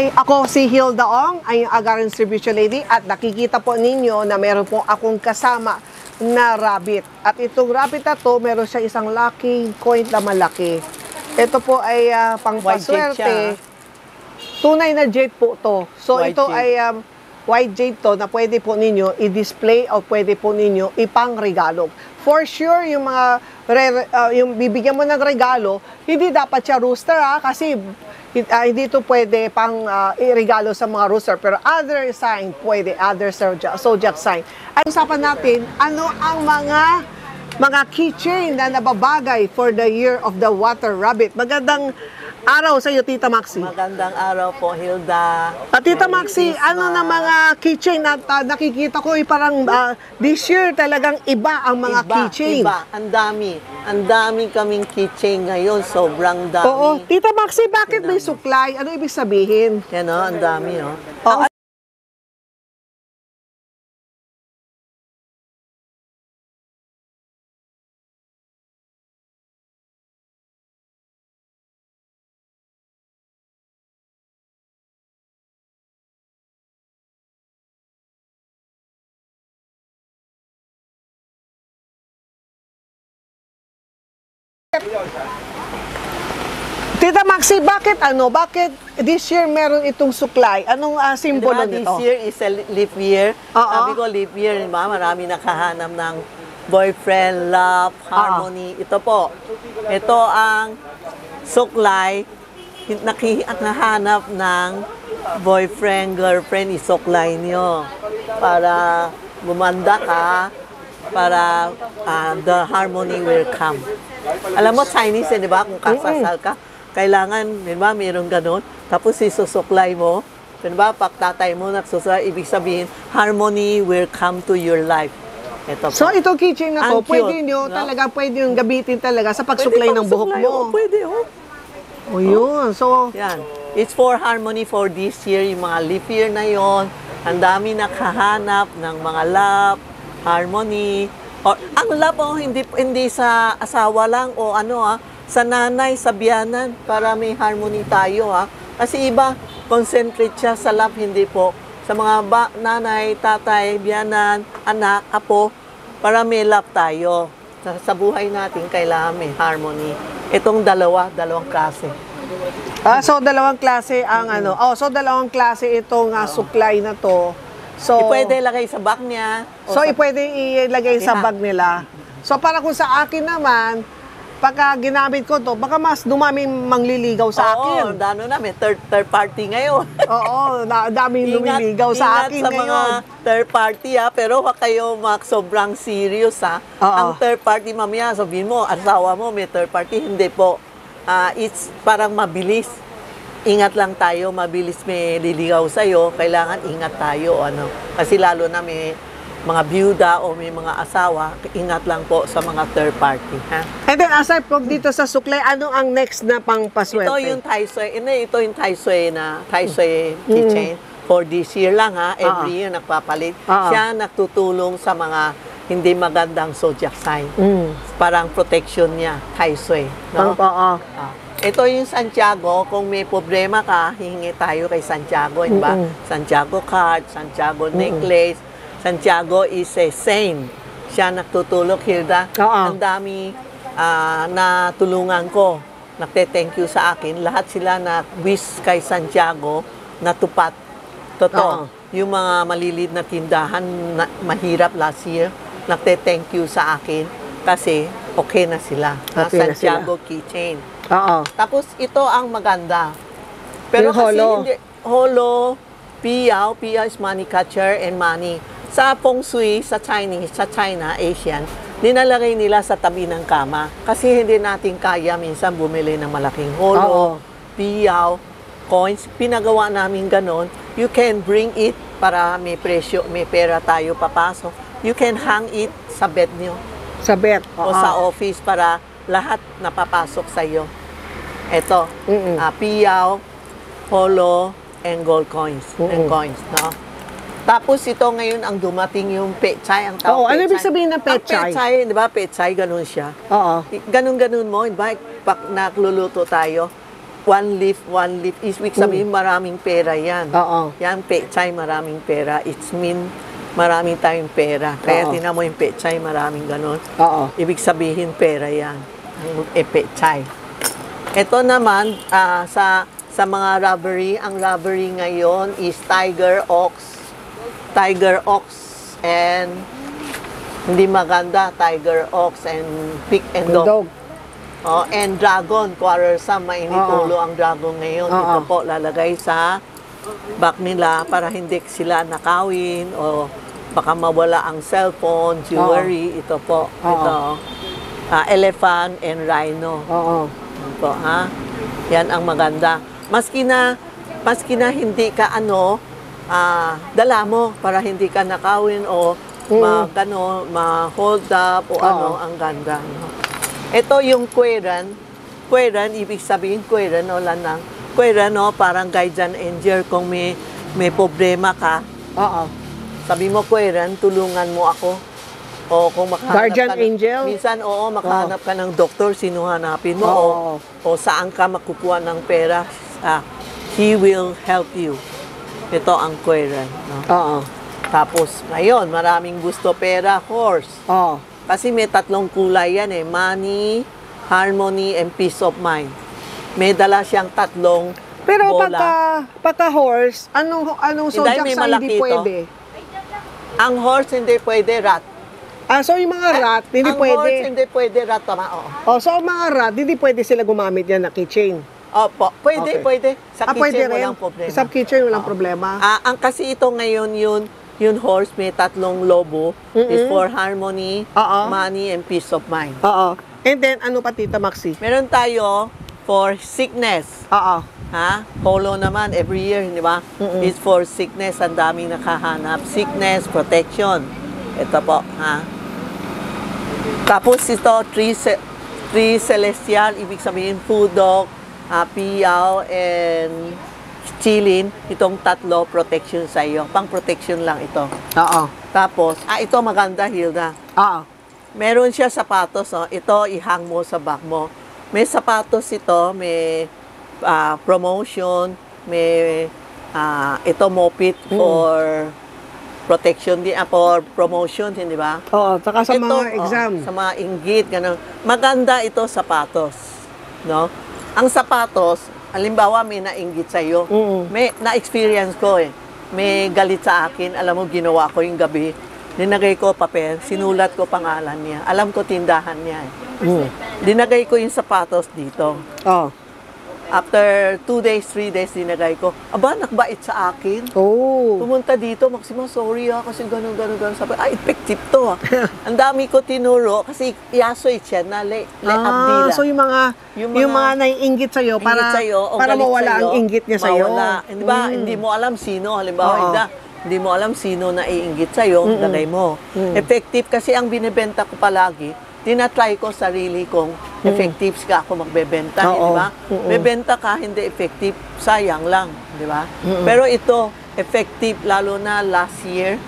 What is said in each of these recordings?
Hi, ako si Hilda Ong, ay yung Agaran Distribution Lady at nakikita po ninyo na meron po akong kasama na rabbit. At itong rabbit na to, meron siya isang lucky coin na malaki. Ito po ay ah, jade pangpaswerte. siya. Tunay na jade po to. So White ito jade. ay um, white jade to na pwede po ninyo i-display o pwede po ninyo ipang regalo. For sure, yung mga re- uh, yung bibigyan mo ng regalo, hindi dapat siya rooster ha, kasi uh, hindi to pwede pang uh, i-regalo sa mga rooster. Pero other sign, pwede, other zodiac, zodiac sign. Ay, usapan natin, ano ang mga mga keychain na nababagay for the year of the water rabbit. Magandang araw sa iyo, Tita Maxi. Magandang araw po, Hilda. At Tita Merry Maxi, Christmas. ano na mga keychain na ah, nakikita ko ay parang ah, this year talagang iba ang mga iba, keychain. Iba, ang dami. Ang dami kaming keychain ngayon. Sobrang dami. Oo. Tita Maxi, bakit may suklay? Ano ibig sabihin? Yan o, ang dami o. Oo. Tita ano? Bakit this year meron itong suklay? Anong ah, simbolo Diba, nito? this year is a leap year. Oo. Sabi ko, leap year, diba? Marami nakahanap ng boyfriend, love, harmony. Ito po. Ito ang suklay. Hin- Naki, nahanap ng boyfriend, girlfriend, isuklay nyo. Para gumanda ka, para ah, the harmony will come. Alam mo, Chinese, eh, di ba? Kung kasasal ka, kailangan, di ba, mayroong ganun. Tapos isusuklay mo, di ba, pag tatay mo nagsusuklay, ibig sabihin, harmony will come to your life. Ito po. So itong keychain na to, pwede nyo no? talaga, pwede nyo gamitin talaga sa pagsuklay ng buhok pagsuklay, mo. oo, pwede, oh. O yun. So, Yan. It's for harmony for this year, yung mga leap year na yon. Ang dami nakahanap ng mga love, harmony. Or, ang love, oh, hindi, hindi sa asawa lang o ano ah, sa nanay, sa biyanan, para may harmony tayo ha. Kasi iba, concentrate siya sa love, hindi po. Sa mga ba, nanay, tatay, biyanan, anak, apo, para may love tayo. Sa, sa buhay natin, kailangan may harmony. Itong dalawa, dalawang klase. ah, so dalawang klase ang ano. Oh, so dalawang klase itong ah, suklay na to. So, Pwede lagay sa bag niya. So, sa- pwede ilagay sa bag nila. So, para kung sa akin naman, pagka ginamit ko to, baka mas dumaming mangliligaw sa Oo, akin. dano na, may third, third party ngayon. Oo, na, daming lumiligaw sa ingat akin sa ngayon. mga third party ha, pero huwag kayo mag sobrang serious ha. Oo. Ang third party mamaya, sabihin mo, asawa mo may third party, hindi po. Ah, it's parang mabilis. Ingat lang tayo, mabilis may liligaw sa'yo, kailangan ingat tayo. Ano. Kasi lalo na may mga byuda o may mga asawa, ingat lang po sa mga third party. Ha? And then, aside from dito sa suklay, ano ang next na pang paswerte? Ito yung Tai Sui, hindi, ito yung Tai Sui na Tai Sui keychain for this year lang ha. Every Ah. year nagpapalit. Ah. Siya nagtutulong sa mga hindi magandang zodiac sign. Mm. Parang protection niya, Tai Sui. Oo. No? oo. Ah. Ito yung Santiago, kung may problema ka, hihingi tayo kay Santiago, di ba? Mm-mm. Santiago card, Santiago necklace. Santiago is a saint. Siya nagtutulog, Hilda. Oo. Ang dami ah, na tulungan ko. Nagte-thank you sa akin. Lahat sila na wish kay Santiago na tupat. Totoo. Oo. Yung mga malilid na tindahan na mahirap last year, nagte-thank you sa akin kasi okay na sila. Okay na Santiago keychain. Oo. Tapos ito ang maganda. Pero Yung kasi holo. hindi, holo, piyaw, piyaw is money catcher and money. Sa feng shui, sa Chinese, sa China, Asian, nilalagay nila sa tabi ng kama. Kasi hindi natin kaya minsan bumili ng malaking Oo. holo, piyaw, coins. Pinagawa namin ganon. You can bring it para may presyo, may pera tayo papasok. You can hang it sa bed nyo Sa bet. o sa office para lahat napapasok sa iyo. Ito, Mm-mm. ah, piyaw, holo, and gold coins. And coins, no? Tapos ito ngayon ang dumating yung pechay, ang Oo, tawag ano ibig sabihin ng pechay? Ang pechay, di ba, pechay, ganun siya. Oo. Ganun-ganun mo, di ba, pag nagluluto tayo, one leaf, one leaf. Ibig sabihin maraming pera yan. Oo. Yan, pechay, maraming pera. It's mean, maraming tayong pera. Kaya Oo. tinan mo yung pechay, maraming ganon. Oo. Ibig sabihin, pera yan. Ang e, pechay. Ito naman, ah, sa sa mga robbery, ang robbery ngayon is tiger, ox, tiger, ox, and hindi maganda, tiger, ox, and pig and dog. Dog. Oh, and dragon, quarrelsome, mainit Oo. ulo ang dragon ngayon. Oo. Ito po, lalagay sa back nila para hindi sila nakawin o baka mawala ang cellphone, jewelry. Ito po, Oo. ito. ah, elephant and rhino. Oo. Yan po, ha? Yan ang maganda. Maski na, maski na hindi ka ano, ah, dala mo para hindi ka nakawin o ma, ano, ma-hold up o Oo. ano, ang ganda. No? Ito yung kweran. Kweran, ibig sabihin kweran, no, lanang. Kweran, no, parang guardian angel kung may, may problema ka. Oo. Sabi mo, Kweran, tulungan mo ako. O kung makahanap Guardian ka ng- angel? Minsan, oo, makahanap ka ng doktor, sino hanapin mo? Oo. O, o saan ka makukuha ng pera? Ah, he will help you. Ito ang Kweran. No? Oo. Tapos, ngayon, maraming gusto pera, horse. Oo. Kasi may tatlong kulay yan eh. Money, harmony, and peace of mind. May dala siyang tatlong Pero bola. pagka, pagka horse, anong, anong Hindi, zodiac may sign malaki hindi ito. pwede? Ang horse hindi pwede rat. Ah, so yung mga rat, hindi ang pwede. horse hindi pwede rat. Tama, oo. Oh, so ang mga rat, hindi pwede sila gumamit yan na keychain. Opo, pwede, Okay. pwede. Sa ah, pwede kitchen, rin. walang problema. Sa kitchen, walang Oo. problema. Ah, ang kasi ito ngayon yun, yun horse may tatlong lobo is Mm-mm. for harmony, Oo. money, and peace of mind. Oo. And then, ano pa, Tita Maxi? Meron tayo for sickness. Oo. Ha? Polo naman, every year, di ba? Mm-mm. Is for sickness, ang daming nakahanap. Sickness, protection. Ito po, ha? Tapos ito, three, three celestial, ibig sabihin pudok, uh, piyaw, and chilin. Itong tatlo, protection sa iyo. Pang protection lang ito. Oo. Tapos, ah, ito maganda, Hilda. Oo. Meron siya sapatos, oh. ito ihang mo sa bag mo. May sapatos ito, may ah, promotion, may ah, ito mopit for protection din, ah, for promotion, hindi ba? Oo. Saka sa Ito, mga oh, exam. sa mga inggit, ganun. Maganda ito sapatos, no? Ang sapatos, halimbawa may nainggit sa iyo. Mm. May na-experience ko eh. May galit sa akin, alam mo ginawa ko yung gabi. Dinagay ko papel, sinulat ko pangalan niya. Alam ko tindahan niya eh. Mm. Dinagay ko yung sapatos dito. Oo. After two days, three days, dinagay ko. Aba, nakbait sa akin. Oh. Pumunta dito, Maxima, sorry ah, kasi gano'n, gano'n, gano'n. Sabi, ah, effective to ah. Ang dami ko tinuro, kasi yasoy siya na le, le Ah, abdila. so yung mga Yung yung mga mga, naiinggit sa iyo para sa'yo, para mawala sa'yo, ang inggit niya sa iyo. Mawala. Hindi ba, hindi mo alam sino, halimbawa, Oo. Ida, hindi mo alam sino na iinggit sa'yo, lagay mo. Mm. Effective kasi ang binibenta ko palagi, tinatry ko sarili kong effective ka ako magbebenta, Mm. Oo. di ba? Mm-mm. Bebenta ka, hindi effective, sayang lang, di ba? Pero ito, effective, lalo na last year,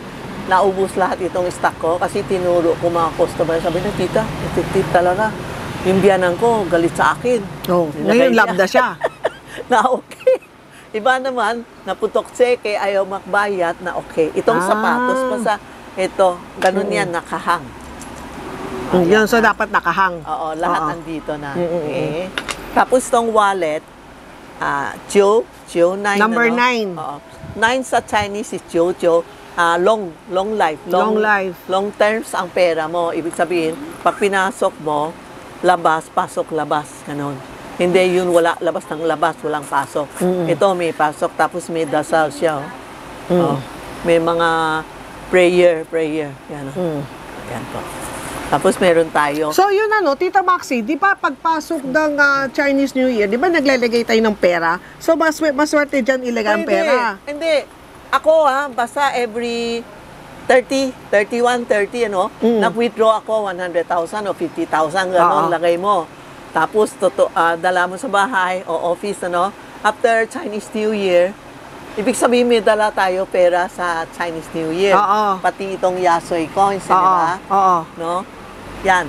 naubos lahat itong stock ko kasi tinuro ko mga customer. Sabi na, tita, effective talaga. Yung biyanan ko, galit sa akin. Oh, ngayon niya. labda siya. na okay. Iba naman, naputok seke, ayaw makbayat na okay. Itong Ah. sapatos pa sa, ito, ganun yan, nakahang. Mm, Yun, so dapat nakahang. Oo, lahat Oo. nandito na. Mm, mm, Okay. Tapos itong wallet, ah, Joe, Joe 9. Number ano? nine. Oo. Nine sa Chinese is Joe, Joe. Ah, long, long life. Long life. Long terms ang pera mo. Ibig sabihin, pag pinasok mo, labas, pasok, labas. Ganon. Hindi yun wala, labas ng labas, walang pasok. Ito may pasok, tapos may dasal siya. Oh. Oh. May mga prayer, prayer. Yan. oh. Mm. Yan po. Tapos meron tayo. So yun ano, Tita Maxi, di ba pagpasok ng ah, Chinese New Year, di ba naglalagay tayo ng pera? So mas maswerte dyan ilagay ang pera. Hindi. Ako ha, basta every 30, 31, 30, ano, Mm. nag-withdraw ako 100,000 o 50,000, gano'n, Oo. lagay mo. Tapos, toto, ah, dala mo sa bahay o office, ano, after Chinese New Year, ibig sabihin may dala tayo pera sa Chinese New Year. Oo. Pati itong Yasoy coins, di Oo. ba? Oo. No? Yan.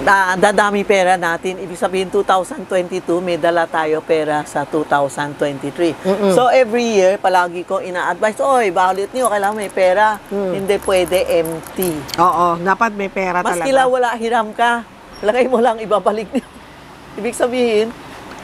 da- dadami pera natin. Ibig sabihin 2022 may dala tayo pera sa 2023. So every year palagi ko ina-advise, oy, bawal niyo kailangan may pera. Hindi pwede empty. Oo, dapat may pera Maski talaga. la wala hiram ka, lagay mo lang ibabalik niyo. Ibig sabihin,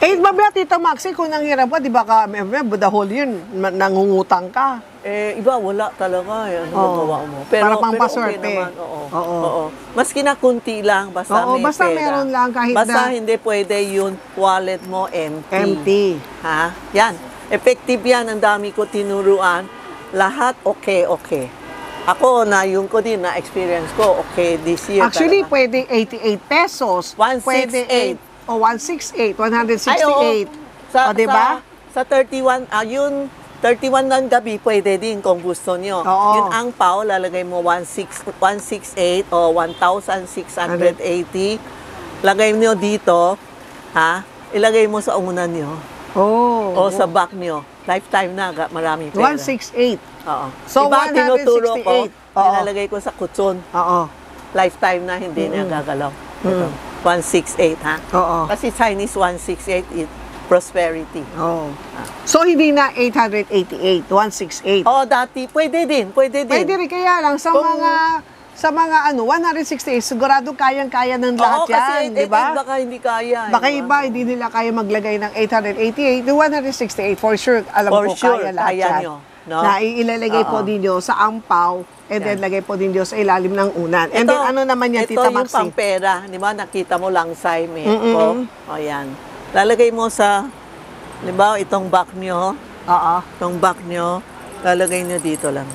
Eh, babaya, Tita Maxi, kung nanghirap ka, di ba ka, the whole year, nangungutang ka. Eh, iba wala talaga. Eh. Ano Oo. magawa mo? Para pang pero paswerte. okay naman. Oo. Oo. Oo. Maski na kunti lang, basta Oo, may basta pera. meron lang kahit Basta na- hindi pwede yung wallet mo empty. Empty. Ha? Yan. Effective yan. Ang dami ko tinuruan. Lahat okay, okay. Ako, na yung ko din, na-experience ko, okay, this year Actually, talaga. pwede 88 pesos. 168. Pwede eight- O, 168, 168. Ay, oo. Sa, o, di ba? Sa, sa 31, ah, yun, 31 ng gabi, pwede din kung gusto nyo. Oo. Yung ang pao, lalagay mo 16, 168 o 1,680. Lagay nyo dito, ha? Ilagay mo sa unan nyo Oh. o sa back nyo. Lifetime na, marami pera. 168. Oo. So, Iba, tinuturo ko, 168. Oo. nilalagay ko sa kutson. Oo. Lifetime na, hindi na gagalaw. Ito, 168, ha? Oo. Kasi Chinese 168 is prosperity. Oo. So, hindi na 888, 168. Oh, dati, pwede din, pwede din. Pwede rin kaya lang sa Kung- mga sa mga ano 168 sigurado kayang-kaya ng Oo, lahat kasi yan, di ba? baka hindi kaya. Baka eh, iba hindi nila kaya maglagay ng 888, yung 168 for sure alam For ko sure, kaya lahat kaya yan. nyo, no? Na ilalagay po Oo. ninyo sa ampaw and then Yan. lagay po ninyo sa ilalim ng unan. And then ano naman yan, ito Tita yung Maxi? pampera. Di ba, nakita mo lang sa may Mm-mm. ko. O, yan. Lalagay mo sa, di ba, itong back nyo, Oo. itong back nyo, lalagay nyo dito lang.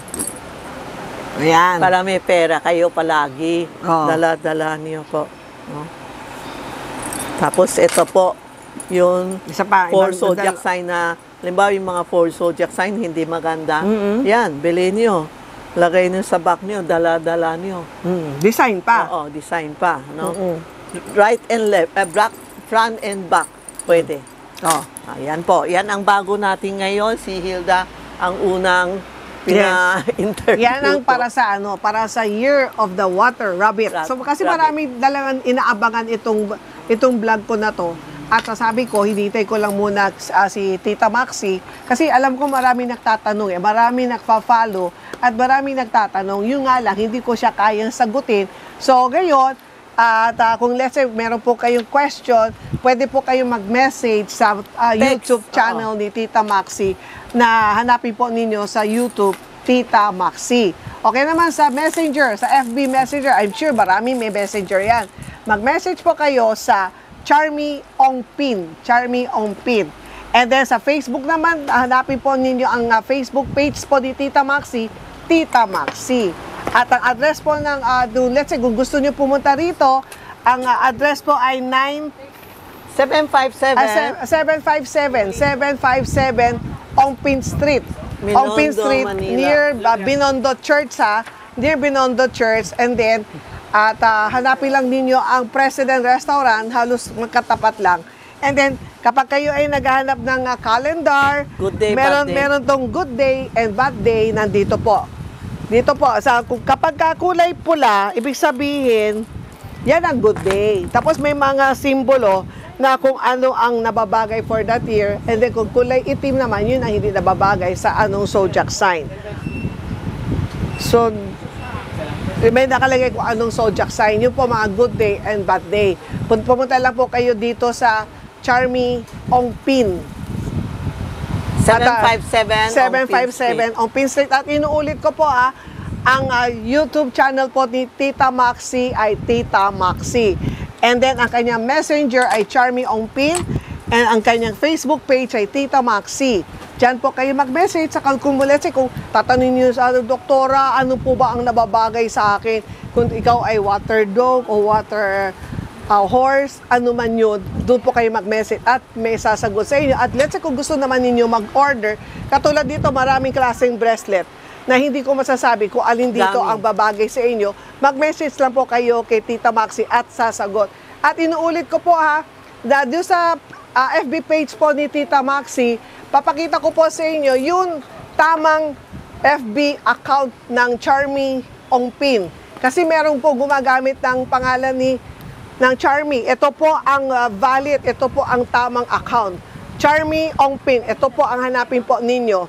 Ayan. Para may pera kayo palagi. Oo. Dala-dala niyo po. No? Tapos ito po, yung Isa pa. four ibang- zodiac sign na, halimbawa yung mga four zodiac sign, hindi maganda. Mm-mm. Yan, bilhin nyo. Lagay nyo sa back nyo, dala-dala nyo. Mm, design pa. Oo, design pa. No? Mm-mm. Right and left, eh, back, front and back, pwede. Oh. Ayan po, yan ang bago natin ngayon. Si Hilda, ang unang pina-interview Yan ang po. para sa ano, para sa Year of the Water Rabbit. Rab- So kasi rabbit. marami dalangan inaabangan itong itong vlog ko na to. At sabi ko, hinintay ko lang muna ah, si Tita Maxi kasi alam ko marami nagtatanong eh, marami nagfa-follow at marami nagtatanong. Yung nga lang, hindi ko siya kayang sagutin. So ngayon, at ah, kung let's say meron po kayong question, pwede po kayong mag-message sa Text, YouTube channel ni Tita Maxi na hanapin po ninyo sa YouTube Tita Maxi. Okay naman sa Messenger, sa FB Messenger, I'm sure marami may Messenger yan. Mag-message po kayo sa Charmy Ongpin. Charmy Ongpin. And then sa Facebook naman, hanapin po ninyo ang ah, Facebook page po ni Tita Maxi, Tita Maxi. At ang address po ng, ah, do- let's say, kung gusto nyo pumunta rito, ang ah, address po ay 9 757. Ah, se- 757, 757 Ongpin Street. Binondo, Ongpin Street Manila. near uh, Binondo Church ha. Near Binondo Church and then at ah, hanapin lang ninyo ang President Restaurant, halos magkatapat lang. And then kapag kayo ay naghahanap ng ah, calendar, Good day, meron meron tong good day and bad day nandito po. Dito po, sa, kapag ka kulay pula, ibig sabihin, yan ang good day. Tapos may mga simbolo na kung ano ang nababagay for that year. And then kung kulay itim naman, yun ang hindi nababagay sa anong zodiac sign. So, may nakalagay kung anong zodiac sign. Yun po mga good day and bad day. Pumunta lang po kayo dito sa Charmy Ongpin. 757. 757 on Pin Street. At inuulit ko po ah, ang ah, YouTube channel po ni Tita Maxi ay Tita Maxi. And then ang kanyang messenger ay Charmy Ongpin. And ang kanyang Facebook page ay Tita Maxi. Diyan po kayo mag-message sa say, kung tatanungin niyo sa ano, doktora, ano po ba ang nababagay sa akin? Kung ikaw ay water dog o water uh, horse, ano man yun, doon po kayo mag-message at may sasagot sa inyo. At let's say kung gusto naman ninyo mag-order, katulad dito maraming klaseng bracelet na hindi ko masasabi kung alin dito Dami. ang babagay sa inyo, mag-message lang po kayo kay Tita Maxi at sasagot. At inuulit ko po ha, doon sa ah, FB page po ni Tita Maxi, papakita ko po sa inyo yung tamang FB account ng Charmy Ongpin. Kasi meron po gumagamit ng pangalan ni ng Charmy. Ito po ang uh, valid, ito po ang tamang account. Charmy Ongpin, ito po ang hanapin po ninyo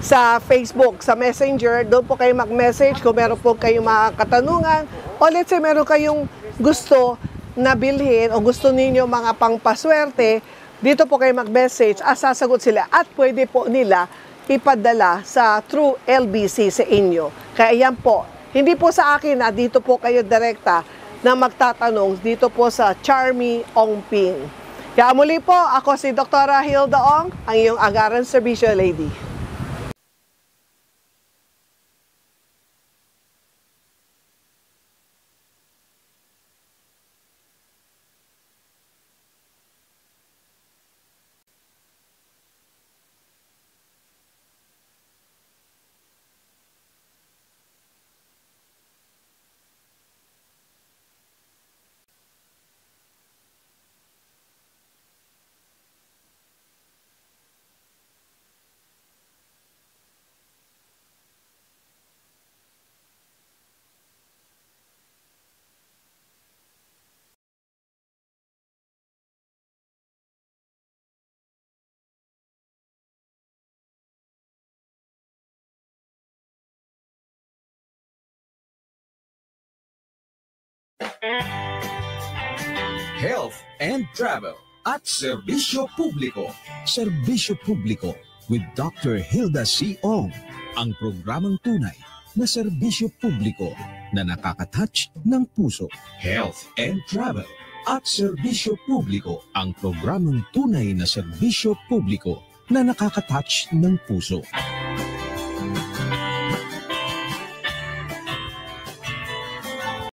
sa Facebook, sa Messenger. Doon po kayo mag-message kung meron po kayong mga katanungan o let's say meron kayong gusto na bilhin o gusto ninyo mga pangpaswerte, dito po kayo mag-message at sasagot sila at pwede po nila ipadala sa True LBC sa inyo. Kaya yan po, hindi po sa akin na dito po kayo direkta na magtatanong dito po sa Charmy Ongping. Kaya muli po, ako si Dr. Hilda Ong, ang iyong agaran serbisyo lady. Health and Travel at Serbisyo Publiko. Serbisyo Publiko with Dr. Hilda C. Ong. Ang programang tunay na serbisyo publiko na nakakatouch ng puso. Health and Travel at Serbisyo Publiko. Ang programang tunay na serbisyo publiko na nakakatouch ng puso.